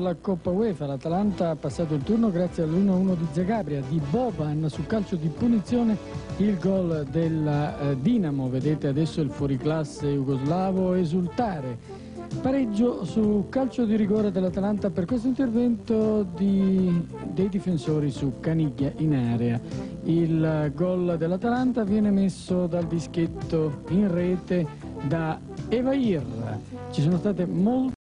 La Coppa UEFA, l'Atalanta ha passato il turno grazie all'1-1 di Zagabria, di Boban su calcio di punizione il gol della eh, Dinamo, vedete adesso il fuoriclasse jugoslavo esultare. Pareggio su calcio di rigore dell'Atalanta per questo intervento di, dei difensori su Caniglia in area. Il gol dell'Atalanta viene messo dal dischetto in rete da Evair. Ci sono state molte